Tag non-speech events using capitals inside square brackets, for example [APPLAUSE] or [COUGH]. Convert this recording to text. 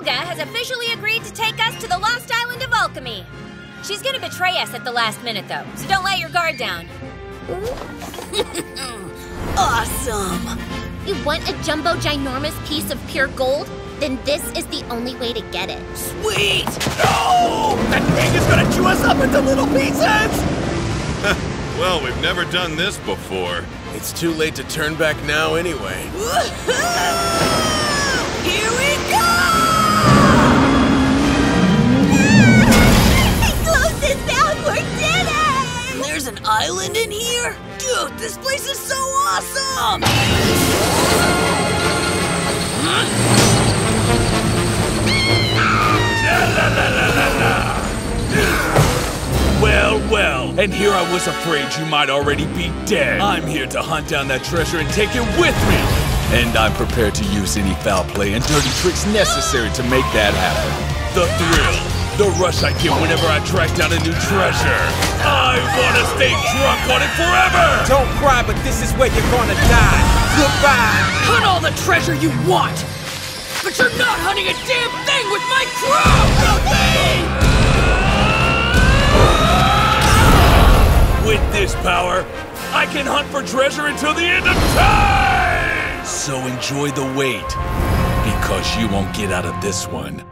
Olga has officially agreed to take us to the Lost Island of Alchemy. She's gonna betray us at the last minute, though, so don't let your guard down. [LAUGHS] Awesome! You want a jumbo ginormous piece of pure gold? Then this is the only way to get it. Sweet! No! That thing is gonna chew us up into little pieces! [LAUGHS] Well, we've never done this before. It's too late to turn back now anyway. [LAUGHS] island in here? Dude, this place is so awesome! Well, well, and here I was afraid you might already be dead. I'm here to hunt down that treasure and take it with me. And I'm prepared to use any foul play and dirty tricks necessary to make that happen. The rush I get whenever I track down a new treasure. I wanna stay drunk on it forever! Don't cry, but this is where you're gonna die. Goodbye. Hunt all the treasure you want! But you're not hunting a damn thing with my crew! With this power, I can hunt for treasure until the end of time! So enjoy the wait, because you won't get out of this one